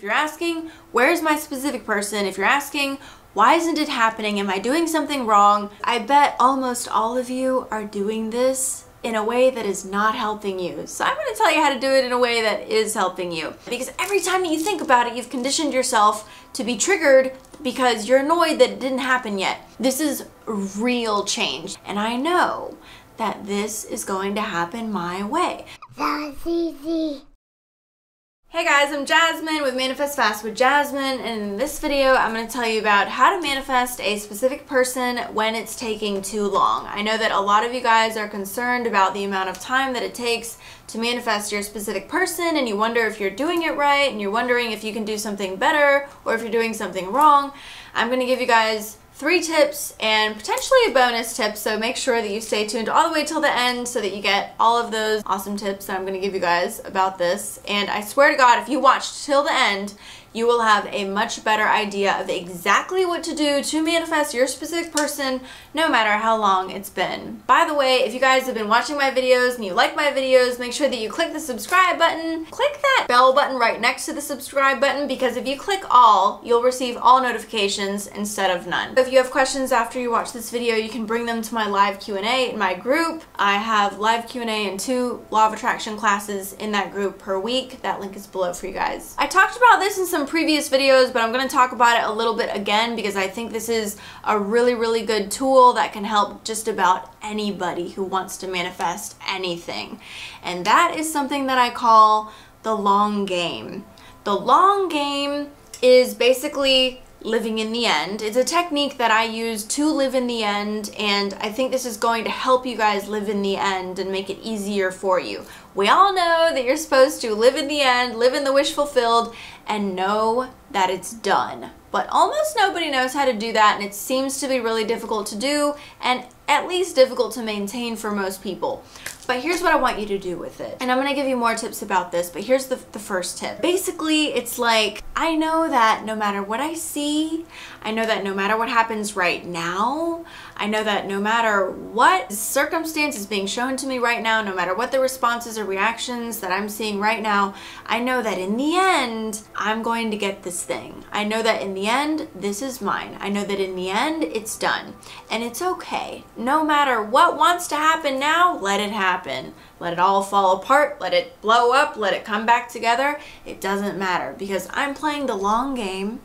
If you're asking, where's my specific person? If you're asking, why isn't it happening? Am I doing something wrong? I bet almost all of you are doing this in a way that is not helping you. So I'm to tell you how to do it in a way that is helping you. Because every time that you think about it, you've conditioned yourself to be triggered because you're annoyed that it didn't happen yet. This is real change. And I know that this is going to happen my way. That's easy. Hey guys, I'm Jasmine with Manifest Fast with Jasmine, and in this video I'm going to tell you about how to manifest a specific person when it's taking too long. I know that a lot of you guys are concerned about the amount of time that it takes to manifest your specific person, and you wonder if you're doing it right, and you're wondering if you can do something better, or if you're doing something wrong. I'm going to give you guys three tips and potentially a bonus tip, so make sure that you stay tuned all the way till the end so that you get all of those awesome tips that I'm going to give you guys about this. And I swear to God, if you watched till the end, you will have a much better idea of exactly what to do to manifest your specific person no matter how long it's been. By the way, if you guys have been watching my videos and you like my videos, make sure that you click the subscribe button. Click that bell button right next to the subscribe button because if you click all, you'll receive all notifications instead of none. If you have questions after you watch this video, you can bring them to my live Q&A in my group. I have live Q&A and two Law of Attraction classes in that group per week. That link is below for you guys. I talked about this in some previous videos, but I'm going to talk about it a little bit again because I think this is a really, really good tool that can help just about anybody who wants to manifest anything. And that is something that I call the long game. The long game is basically living in the end. It's a technique that I use to live in the end, and I think this is going to help you guys live in the end and make it easier for you. We all know that you're supposed to live in the end, live in the wish fulfilled, and know that it's done. But almost nobody knows how to do that, and it seems to be really difficult to do, and at least difficult to maintain for most people. But here's what I want you to do with it. And I'm gonna give you more tips about this, but here's the, the first tip. Basically, it's like, I know that no matter what I see, I know that no matter what happens right now, I know that no matter what circumstance is being shown to me right now, no matter what the responses or reactions that I'm seeing right now, I know that in the end, I'm going to get this thing. I know that in the end, this is mine. I know that in the end, it's done. And it's okay. No matter what wants to happen now, let it happen happen. Let it all fall apart, let it blow up, let it come back together. It doesn't matter because I'm playing the long game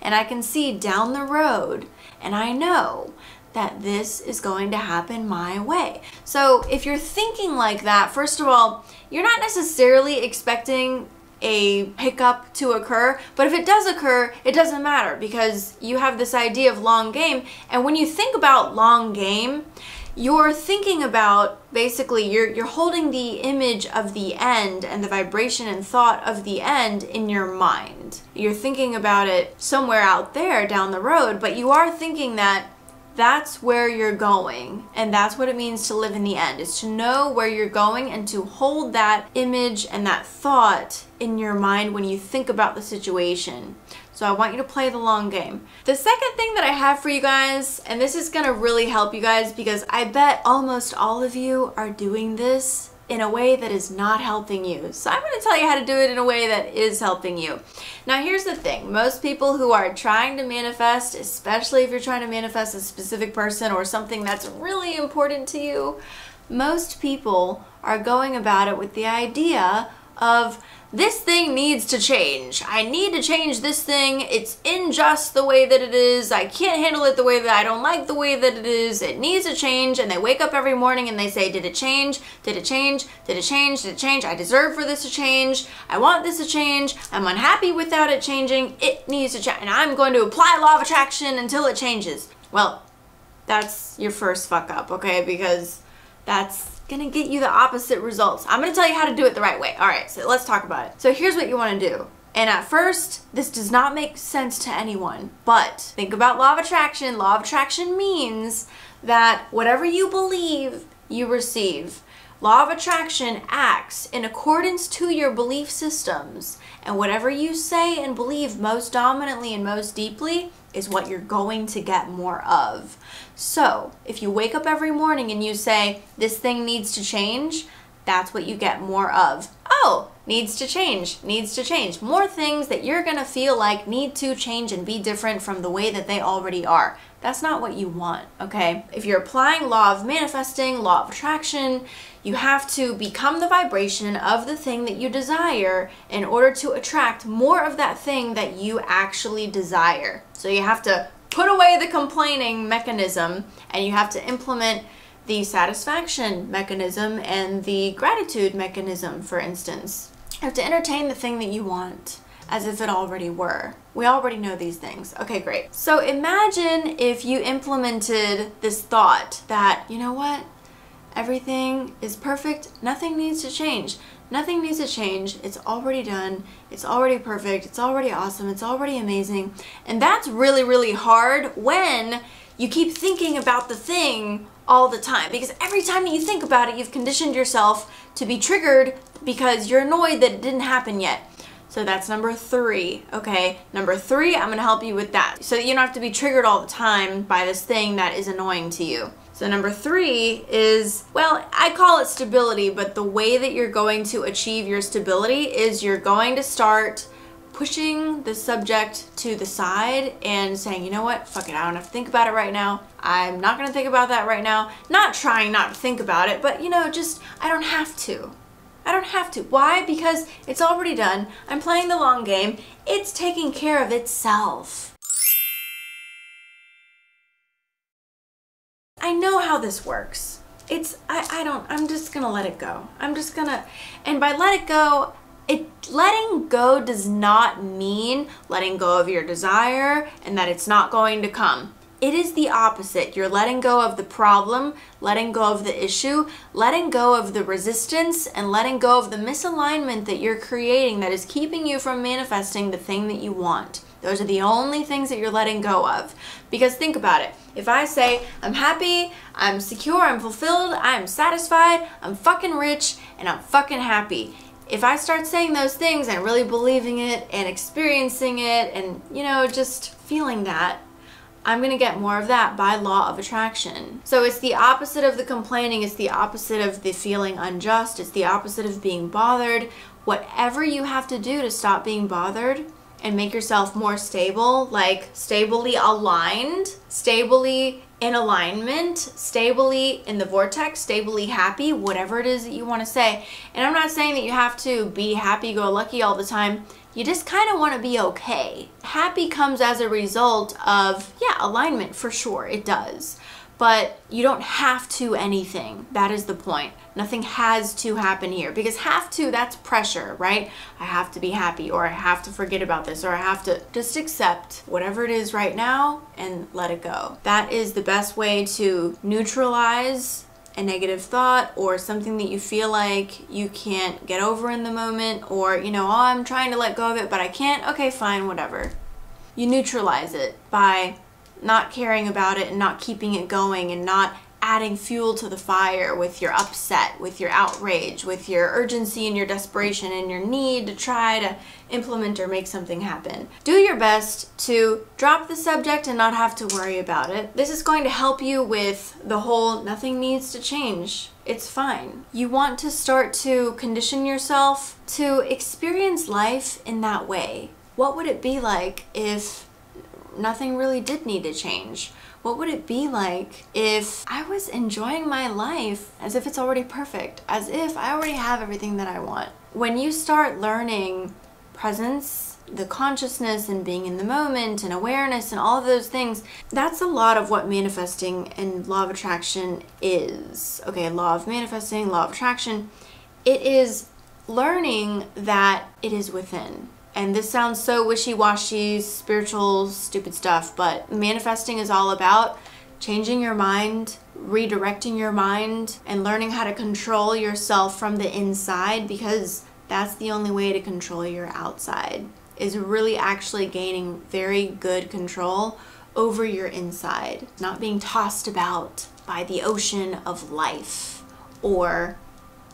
and I can see down the road and I know that this is going to happen my way. So if you're thinking like that, first of all, you're not necessarily expecting a pickup to occur, but if it does occur, it doesn't matter because you have this idea of long game. And when you think about long game, you're thinking about basically you're you're holding the image of the end and the vibration and thought of the end in your mind. You're thinking about it somewhere out there down the road, but you are thinking that that's where you're going and that's what it means to live in the end is to know where you're going and to hold that image and that thought in your mind when you think about the situation so I want you to play the long game. The second thing that I have for you guys, and this is gonna really help you guys because I bet almost all of you are doing this in a way that is not helping you. So I'm to tell you how to do it in a way that is helping you. Now here's the thing. Most people who are trying to manifest, especially if you're trying to manifest a specific person or something that's really important to you, most people are going about it with the idea of this thing needs to change. I need to change this thing. It's unjust the way that it is. I can't handle it the way that I don't like the way that it is. It needs to change. And they wake up every morning and they say, did it change? Did it change? Did it change? Did it change? I deserve for this to change. I want this to change. I'm unhappy without it changing. It needs to change. And I'm going to apply law of attraction until it changes. Well, that's your first fuck up, okay? Because that's gonna get you the opposite results. I'm gonna tell you how to do it the right way. All right, so let's talk about it. So here's what you wanna do. And at first, this does not make sense to anyone, but think about law of attraction. Law of attraction means that whatever you believe, you receive. Law of attraction acts in accordance to your belief systems, and whatever you say and believe most dominantly and most deeply is what you're going to get more of. So, if you wake up every morning and you say, This thing needs to change, that's what you get more of. oh, needs to change, needs to change. More things that you're gonna feel like need to change and be different from the way that they already are. That's not what you want, okay? If you're applying law of manifesting, law of attraction, you have to become the vibration of the thing that you desire in order to attract more of that thing that you actually desire. So you have to put away the complaining mechanism and you have to implement the satisfaction mechanism and the gratitude mechanism, for instance. You have to entertain the thing that you want as if it already were. We already know these things. Okay, great. So imagine if you implemented this thought that, you know what? Everything is perfect. Nothing needs to change. Nothing needs to change. It's already done. It's already perfect. It's already awesome. It's already amazing. And that's really, really hard when you keep thinking about the thing all the time because every time that you think about it, you've conditioned yourself to be triggered because you're annoyed that it didn't happen yet. So that's number three, okay? Number three, I'm gonna help you with that so that you don't have to be triggered all the time by this thing that is annoying to you. So number three is, well, I call it stability, but the way that you're going to achieve your stability is you're going to start pushing the subject to the side and saying, you know what, fuck it, I don't have to think about it right now. I'm not gonna think about that right now. Not trying not to think about it, but you know, just, I don't have to. I don't have to. Why? Because it's already done. I'm playing the long game. It's taking care of itself. I know how this works. It's, I, I don't, I'm just gonna let it go. I'm just gonna, and by let it go, it letting go does not mean letting go of your desire and that it's not going to come. It is the opposite. You're letting go of the problem, letting go of the issue, letting go of the resistance, and letting go of the misalignment that you're creating that is keeping you from manifesting the thing that you want. Those are the only things that you're letting go of. Because think about it. If I say, I'm happy, I'm secure, I'm fulfilled, I'm satisfied, I'm fucking rich, and I'm fucking happy if I start saying those things and really believing it and experiencing it and, you know, just feeling that, I'm going to get more of that by law of attraction. So it's the opposite of the complaining, it's the opposite of the feeling unjust, it's the opposite of being bothered. Whatever you have to do to stop being bothered and make yourself more stable, like stably aligned, stably in alignment, stably in the vortex, stably happy, whatever it is that you want to say. And I'm not saying that you have to be happy go lucky all the time. You just kind of want to be okay. Happy comes as a result of, yeah, alignment for sure, it does but you don't have to anything. That is the point. Nothing has to happen here because have to, that's pressure, right? I have to be happy or I have to forget about this or I have to just accept whatever it is right now and let it go. That is the best way to neutralize a negative thought or something that you feel like you can't get over in the moment or, you know, oh, I'm trying to let go of it, but I can't. Okay, fine, whatever. You neutralize it by not caring about it and not keeping it going and not adding fuel to the fire with your upset, with your outrage, with your urgency and your desperation and your need to try to implement or make something happen. Do your best to drop the subject and not have to worry about it. This is going to help you with the whole nothing needs to change. It's fine. You want to start to condition yourself to experience life in that way. What would it be like if nothing really did need to change. What would it be like if I was enjoying my life as if it's already perfect, as if I already have everything that I want? When you start learning presence, the consciousness and being in the moment and awareness and all of those things, that's a lot of what manifesting and law of attraction is. Okay, law of manifesting, law of attraction. It is learning that it is within and this sounds so wishy-washy, spiritual, stupid stuff, but manifesting is all about changing your mind, redirecting your mind, and learning how to control yourself from the inside because that's the only way to control your outside is really actually gaining very good control over your inside, not being tossed about by the ocean of life or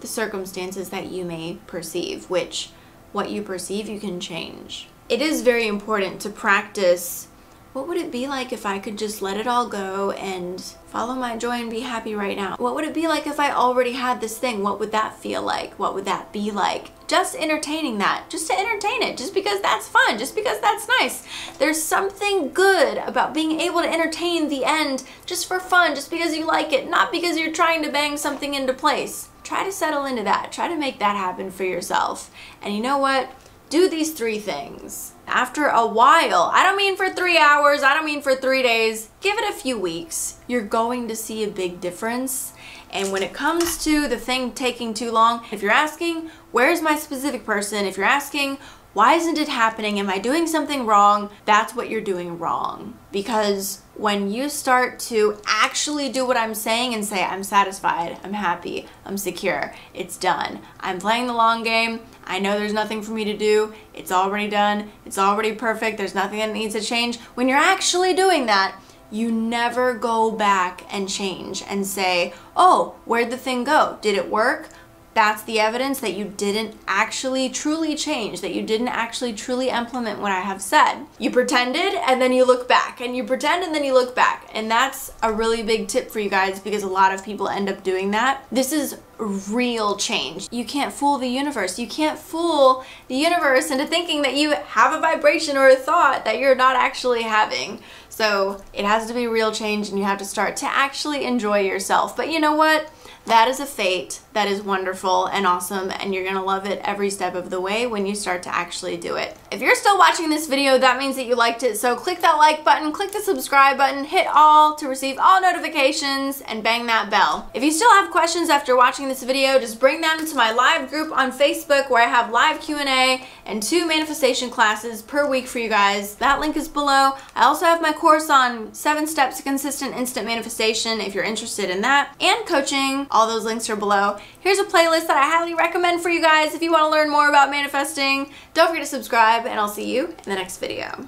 the circumstances that you may perceive, which what you perceive, you can change. It is very important to practice what would it be like if I could just let it all go and follow my joy and be happy right now? What would it be like if I already had this thing? What would that feel like? What would that be like? just entertaining that, just to entertain it, just because that's fun, just because that's nice. There's something good about being able to entertain the end just for fun, just because you like it, not because you're trying to bang something into place. Try to settle into that. Try to make that happen for yourself. And you know what? Do these three things. After a while, I don't mean for three hours, I don't mean for three days, give it a few weeks. You're going to see a big difference. And when it comes to the thing taking too long, if you're asking, where's my specific person? If you're asking, why isn't it happening? Am I doing something wrong? That's what you're doing wrong. Because when you start to actually do what I'm saying and say, I'm satisfied, I'm happy, I'm secure, it's done, I'm playing the long game, I know there's nothing for me to do, it's already done, it's already perfect, there's nothing that needs to change. When you're actually doing that, you never go back and change and say, oh, where'd the thing go? Did it work? That's the evidence that you didn't actually truly change, that you didn't actually truly implement what I have said. You pretended and then you look back, and you pretend and then you look back. And that's a really big tip for you guys because a lot of people end up doing that. This is real change. You can't fool the universe. You can't fool the universe into thinking that you have a vibration or a thought that you're not actually having. So it has to be real change and you have to start to actually enjoy yourself. But you know what? That is a fate that is wonderful and awesome and you're gonna love it every step of the way when you start to actually do it. If you're still watching this video, that means that you liked it, so click that like button, click the subscribe button, hit all to receive all notifications, and bang that bell. If you still have questions after watching this video, just bring them to my live group on Facebook where I have live Q&A and two manifestation classes per week for you guys. That link is below. I also have my course on 7 steps to consistent instant manifestation if you're interested in that, and coaching. All those links are below. Here's a playlist that I highly recommend for you guys if you want to learn more about manifesting. Don't forget to subscribe, and I'll see you in the next video.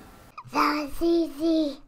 That was easy.